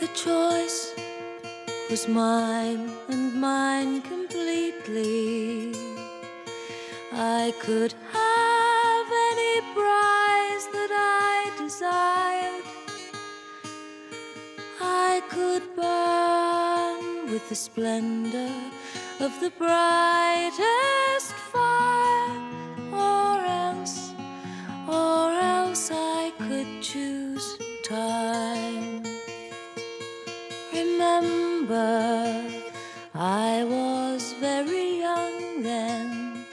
The choice was mine and mine completely. I could have any prize that I desired. I could burn with the splendor of the brightest fire, or else, or else I could choose time. Remember, I was very young then,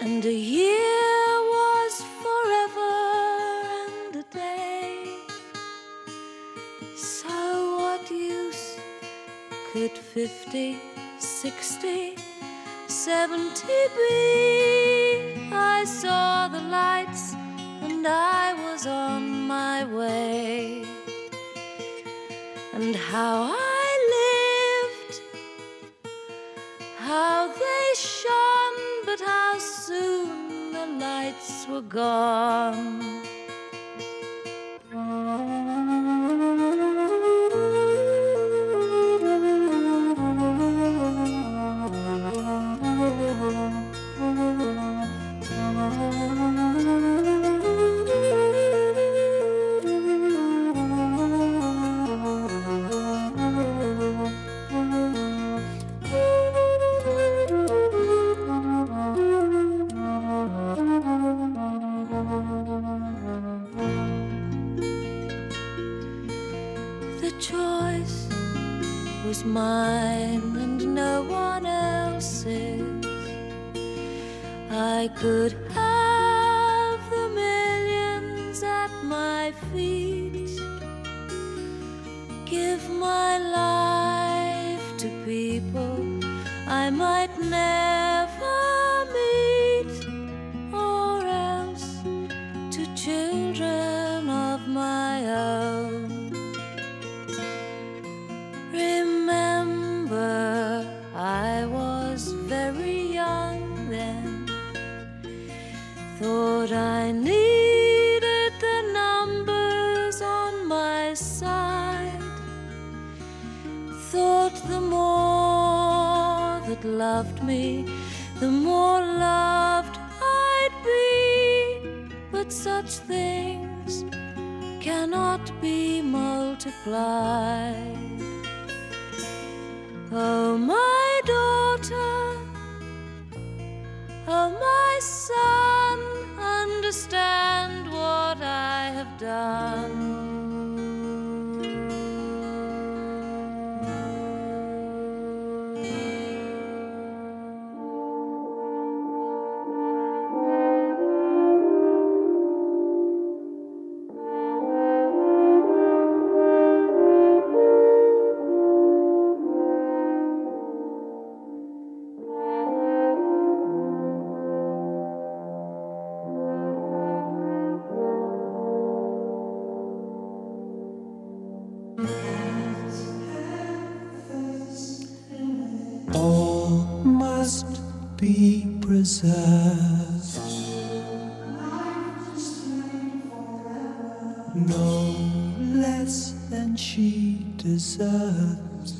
and a year was forever and a day. So, what use could fifty, sixty, seventy be? I saw the lights and I was on my way and how I lived, how they shone, but how soon the lights were gone. Was mine and no one else's. I could have the millions at my feet, give my life to people I might never that loved me, the more loved I'd be. But such things cannot be multiplied. Oh, my daughter, oh, my son, understand what I have done. Must be preserved. No less than she deserves.